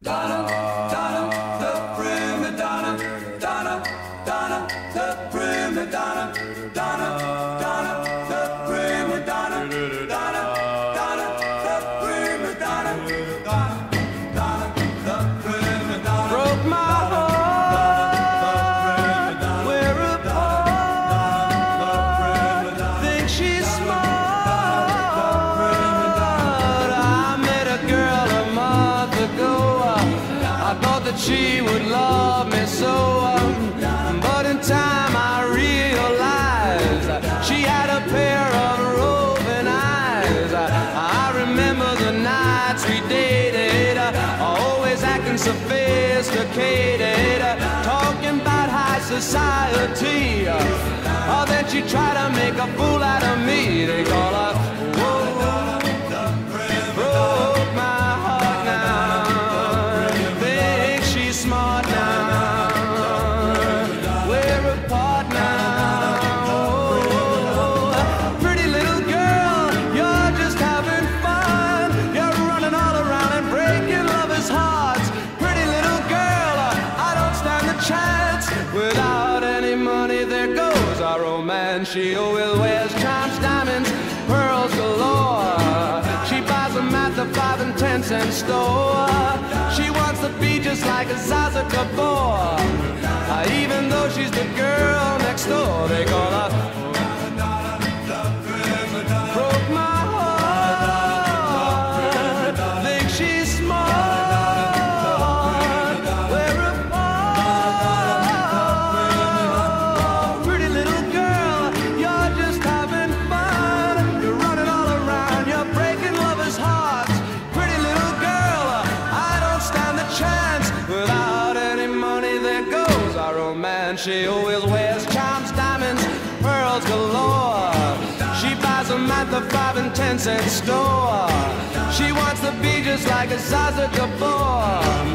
Donna, Donna, the prima donna, Donna, Donna, the prima donna, Donna, she would love me so. But in time I realized she had a pair of roving eyes. I remember the nights we dated, always acting sophisticated, talking about high society. Oh, then she tried to make a fool out of me. Romance. She always wears charms, diamonds, pearls galore. She buys them at the five and ten cent store. She wants to be just like a Zsa Zsa Gabor. Romance. She always wears charms, diamonds, pearls galore. She buys them at the five and ten cent store. She wants to be just like a Zsa Zsa Gabor.